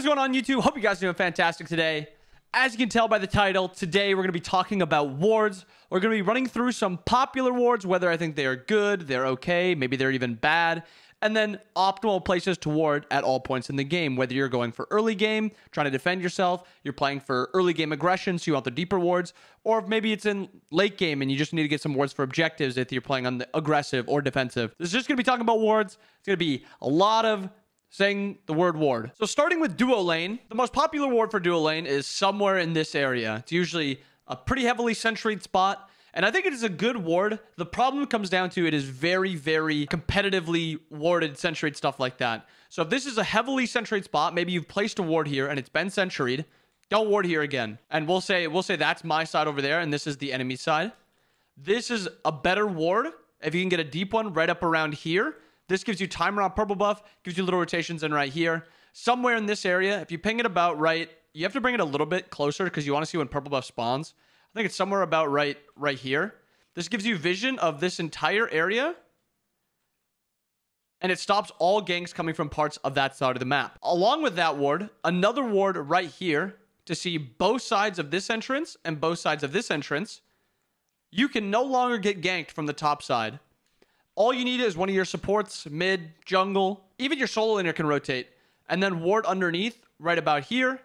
Is going on, YouTube? Hope you guys are doing fantastic today. As you can tell by the title, today we're going to be talking about wards. We're going to be running through some popular wards, whether I think they are good, they're okay, maybe they're even bad, and then optimal places to ward at all points in the game. Whether you're going for early game, trying to defend yourself, you're playing for early game aggression, so you want the deeper wards, or maybe it's in late game and you just need to get some wards for objectives if you're playing on the aggressive or defensive. This is just going to be talking about wards. It's going to be a lot of saying the word ward. So starting with duo lane, the most popular ward for duo lane is somewhere in this area. It's usually a pretty heavily sentried spot. And I think it is a good ward. The problem comes down to it is very, very competitively warded sentried stuff like that. So if this is a heavily sentried spot, maybe you've placed a ward here and it's been sentried, don't ward here again. And we'll say we'll say that's my side over there and this is the enemy side. This is a better ward if you can get a deep one right up around here this gives you timer on purple buff, gives you little rotations in right here. Somewhere in this area, if you ping it about right, you have to bring it a little bit closer because you want to see when purple buff spawns. I think it's somewhere about right right here. This gives you vision of this entire area. And it stops all ganks coming from parts of that side of the map. Along with that ward, another ward right here to see both sides of this entrance and both sides of this entrance. You can no longer get ganked from the top side. All you need is one of your supports, mid, jungle, even your solo laner can rotate. And then ward underneath, right about here.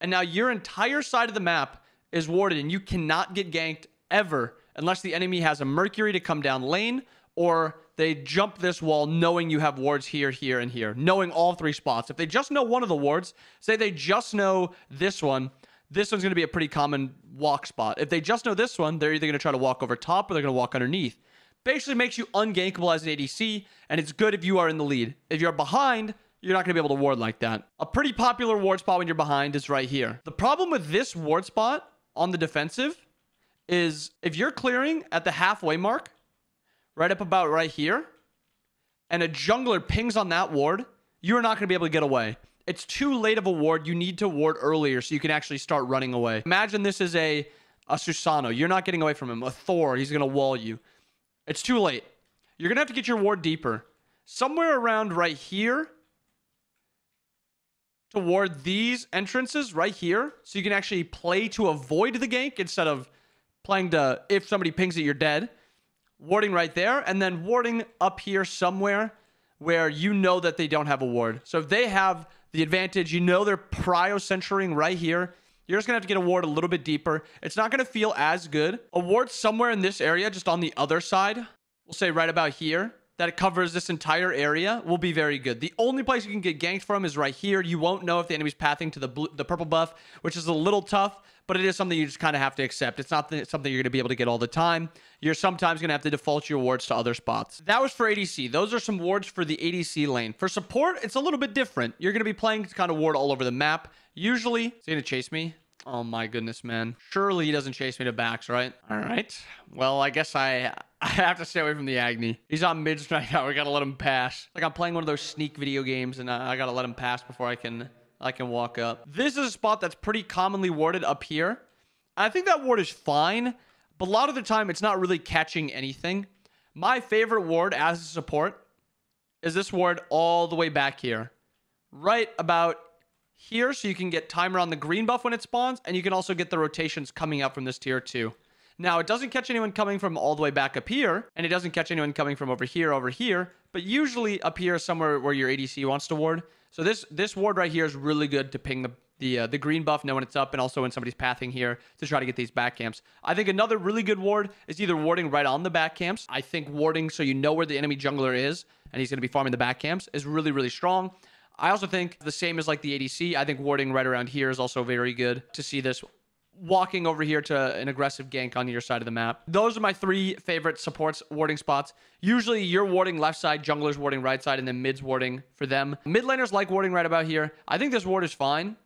And now your entire side of the map is warded, and you cannot get ganked ever unless the enemy has a Mercury to come down lane or they jump this wall knowing you have wards here, here, and here, knowing all three spots. If they just know one of the wards, say they just know this one, this one's going to be a pretty common walk spot. If they just know this one, they're either going to try to walk over top or they're going to walk underneath basically makes you ungankable as an ADC, and it's good if you are in the lead. If you're behind, you're not going to be able to ward like that. A pretty popular ward spot when you're behind is right here. The problem with this ward spot on the defensive is if you're clearing at the halfway mark, right up about right here, and a jungler pings on that ward, you're not going to be able to get away. It's too late of a ward. You need to ward earlier so you can actually start running away. Imagine this is a, a Susano. You're not getting away from him. A Thor, he's going to wall you. It's too late. You're going to have to get your ward deeper. Somewhere around right here toward these entrances right here. So you can actually play to avoid the gank instead of playing to if somebody pings it, you're dead. Warding right there. And then warding up here somewhere where you know that they don't have a ward. So if they have the advantage, you know they're prio centering right here. You're just to have to get a ward a little bit deeper. It's not to feel as good. A ward somewhere in this area, just on the other side, we'll say right about here, that covers this entire area will be very good. The only place you can get ganked from is right here. You won't know if the enemy's pathing to the blue, the purple buff, which is a little tough, but it is something you just kind of have to accept. It's not something you're going to be able to get all the time. You're sometimes going to have to default your wards to other spots. That was for ADC. Those are some wards for the ADC lane. For support, it's a little bit different. You're going to be playing kind of ward all over the map. Usually, he's going to chase me. Oh my goodness, man. Surely he doesn't chase me to backs, right? All right. Well, I guess I I have to stay away from the Agni. He's on mids right now. We gotta let him pass. Like I'm playing one of those sneak video games, and I, I gotta let him pass before I can I can walk up. This is a spot that's pretty commonly warded up here. I think that ward is fine, but a lot of the time it's not really catching anything. My favorite ward as a support is this ward all the way back here. Right about here so you can get timer on the green buff when it spawns, and you can also get the rotations coming out from this tier too. Now, it doesn't catch anyone coming from all the way back up here, and it doesn't catch anyone coming from over here, over here, but usually up here somewhere where your ADC wants to ward. So this this ward right here is really good to ping the the, uh, the green buff, know when it's up, and also when somebody's pathing here to try to get these back camps. I think another really good ward is either warding right on the back camps. I think warding so you know where the enemy jungler is, and he's going to be farming the back camps, is really, really strong. I also think the same as like the ADC. I think warding right around here is also very good to see this walking over here to an aggressive gank on your side of the map. Those are my three favorite supports warding spots. Usually you're warding left side, junglers warding right side, and then mids warding for them. Mid laners like warding right about here. I think this ward is fine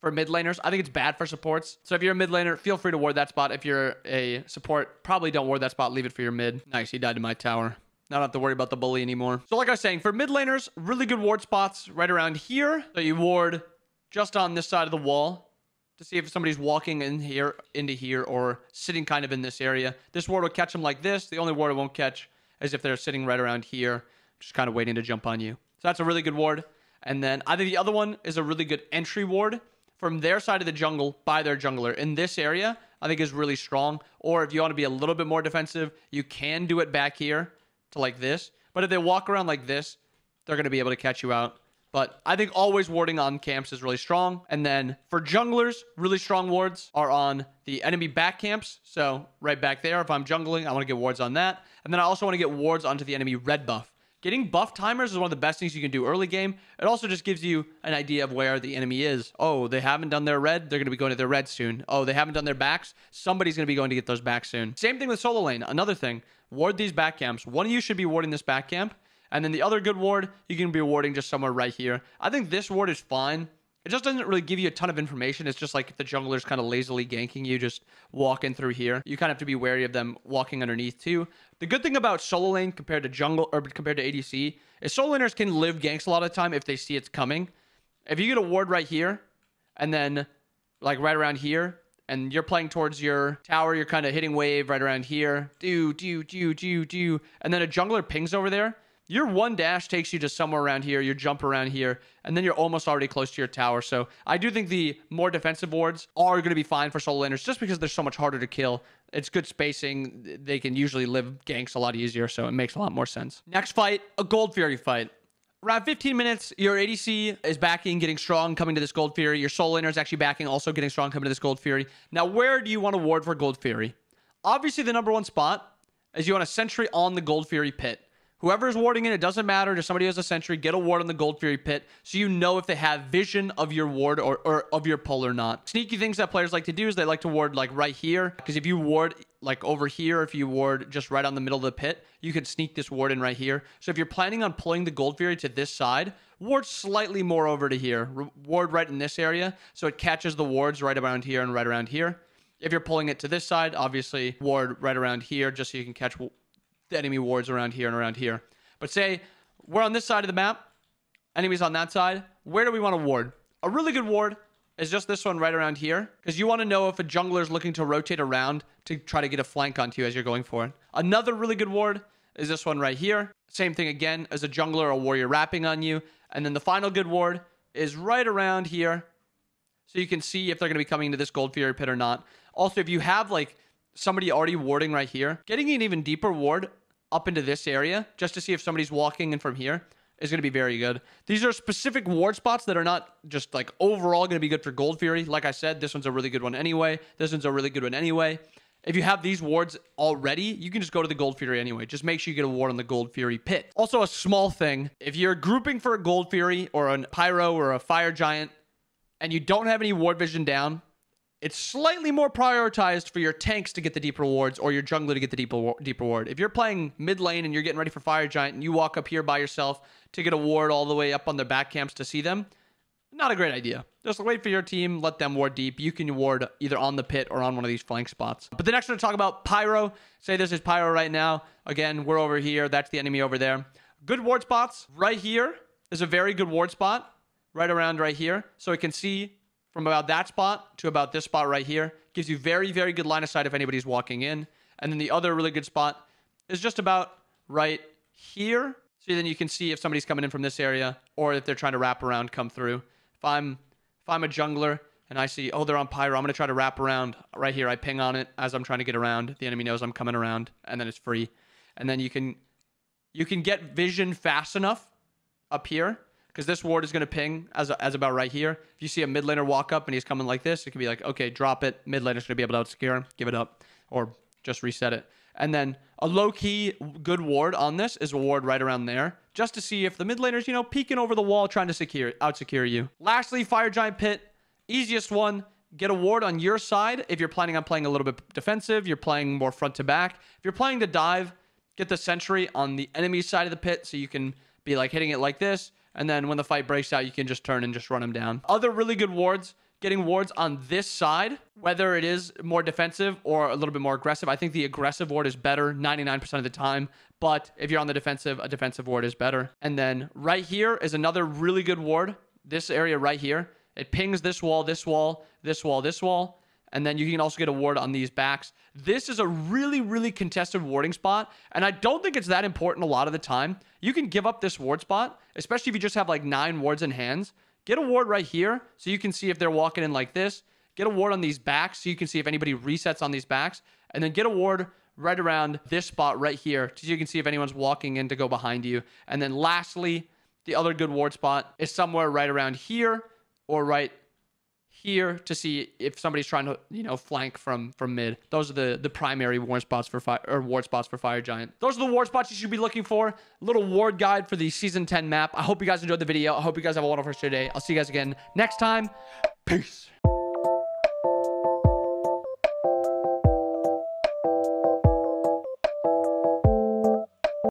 for mid laners. I think it's bad for supports. So if you're a mid laner, feel free to ward that spot. If you're a support, probably don't ward that spot. Leave it for your mid. Nice, he died to my tower. Not have to worry about the bully anymore. So like I was saying, for mid laners, really good ward spots right around here. So you ward just on this side of the wall to see if somebody's walking in here into here or sitting kind of in this area. This ward will catch them like this. The only ward it won't catch is if they're sitting right around here, just kind of waiting to jump on you. So that's a really good ward. And then I think the other one is a really good entry ward from their side of the jungle by their jungler. In this area, I think is really strong. Or if you want to be a little bit more defensive, you can do it back here to like this. But if they walk around like this, they're going to be able to catch you out. But I think always warding on camps is really strong. And then for junglers, really strong wards are on the enemy back camps. So right back there, if I'm jungling, I want to get wards on that. And then I also want to get wards onto the enemy red buff. Getting buff timers is one of the best things you can do early game. It also just gives you an idea of where the enemy is. Oh, they haven't done their red. They're going to be going to their red soon. Oh, they haven't done their backs. Somebody's going to be going to get those backs soon. Same thing with solo lane. Another thing, ward these back camps. One of you should be warding this back camp. And then the other good ward, you can be warding just somewhere right here. I think this ward is fine. It just doesn't really give you a ton of information. It's just like the jungler's kind of lazily ganking you, just walking through here. You kind of have to be wary of them walking underneath too. The good thing about solo lane compared to jungle or compared to ADC is solo laners can live ganks a lot of the time if they see it's coming. If you get a ward right here and then like right around here and you're playing towards your tower, you're kind of hitting wave right around here. Do, do, do, do, do. And then a jungler pings over there your one dash takes you to somewhere around here, your jump around here, and then you're almost already close to your tower. So I do think the more defensive wards are going to be fine for solo laners just because they're so much harder to kill. It's good spacing. They can usually live ganks a lot easier, so it makes a lot more sense. Next fight, a Gold Fury fight. Around 15 minutes, your ADC is backing, getting strong, coming to this Gold Fury. Your Soul laner is actually backing, also getting strong, coming to this Gold Fury. Now, where do you want to ward for Gold Fury? Obviously, the number one spot is you want a sentry on the Gold Fury pit. Whoever is warding it, it doesn't matter. Just somebody who has a sentry, get a ward on the Gold Fury pit so you know if they have vision of your ward or, or of your pull or not. Sneaky things that players like to do is they like to ward like right here. Because if you ward like over here, if you ward just right on the middle of the pit, you can sneak this ward in right here. So if you're planning on pulling the Gold Fury to this side, ward slightly more over to here. Ward right in this area so it catches the wards right around here and right around here. If you're pulling it to this side, obviously ward right around here just so you can catch the enemy wards around here and around here. But say we're on this side of the map, enemies on that side. Where do we want to ward? A really good ward is just this one right around here because you want to know if a jungler is looking to rotate around to try to get a flank onto you as you're going for it. Another really good ward is this one right here. Same thing again as a jungler or warrior wrapping on you. And then the final good ward is right around here. So you can see if they're going to be coming into this Gold Fury pit or not. Also, if you have like somebody already warding right here, getting an even deeper ward up into this area just to see if somebody's walking in from here is going to be very good. These are specific ward spots that are not just like overall going to be good for Gold Fury. Like I said, this one's a really good one anyway. This one's a really good one anyway. If you have these wards already, you can just go to the Gold Fury anyway. Just make sure you get a ward on the Gold Fury pit. Also, a small thing. If you're grouping for a Gold Fury or a Pyro or a Fire Giant and you don't have any ward vision down, it's slightly more prioritized for your tanks to get the deep rewards or your jungler to get the deep, deep reward. If you're playing mid lane and you're getting ready for Fire Giant and you walk up here by yourself to get a ward all the way up on their back camps to see them, not a great idea. Just wait for your team, let them ward deep. You can ward either on the pit or on one of these flank spots. But the next one to talk about Pyro. Say this is Pyro right now. Again, we're over here. That's the enemy over there. Good ward spots. Right here is a very good ward spot. Right around right here. So it can see from about that spot to about this spot right here. Gives you very, very good line of sight if anybody's walking in. And then the other really good spot is just about right here. So then you can see if somebody's coming in from this area or if they're trying to wrap around, come through. If I'm if I'm a jungler and I see, oh, they're on Pyro, I'm to try to wrap around right here. I ping on it as I'm trying to get around. The enemy knows I'm coming around and then it's free. And then you can you can get vision fast enough up here because this ward is going to ping as, as about right here. If you see a mid laner walk up and he's coming like this, it can be like, okay, drop it. Mid laner's going to be able to outscare him, give it up, or just reset it. And then a low key good ward on this is a ward right around there, just to see if the mid laner's, you know, peeking over the wall trying to secure out secure you. Lastly, Fire Giant Pit, easiest one. Get a ward on your side if you're planning on playing a little bit defensive, you're playing more front to back. If you're playing to dive, get the sentry on the enemy side of the pit so you can be like hitting it like this and then when the fight breaks out, you can just turn and just run him down. Other really good wards, getting wards on this side, whether it is more defensive or a little bit more aggressive. I think the aggressive ward is better 99% of the time. But if you're on the defensive, a defensive ward is better. And then right here is another really good ward. This area right here. It pings this wall, this wall, this wall, this wall. And then you can also get a ward on these backs. This is a really, really contested warding spot. And I don't think it's that important a lot of the time. You can give up this ward spot, especially if you just have like nine wards in hands. Get a ward right here so you can see if they're walking in like this. Get a ward on these backs so you can see if anybody resets on these backs. And then get a ward right around this spot right here so you can see if anyone's walking in to go behind you. And then lastly, the other good ward spot is somewhere right around here or right here to see if somebody's trying to you know flank from from mid. Those are the the primary ward spots for fire or ward spots for fire giant. Those are the ward spots you should be looking for. Little ward guide for the season 10 map. I hope you guys enjoyed the video. I hope you guys have a wonderful day. I'll see you guys again next time. Peace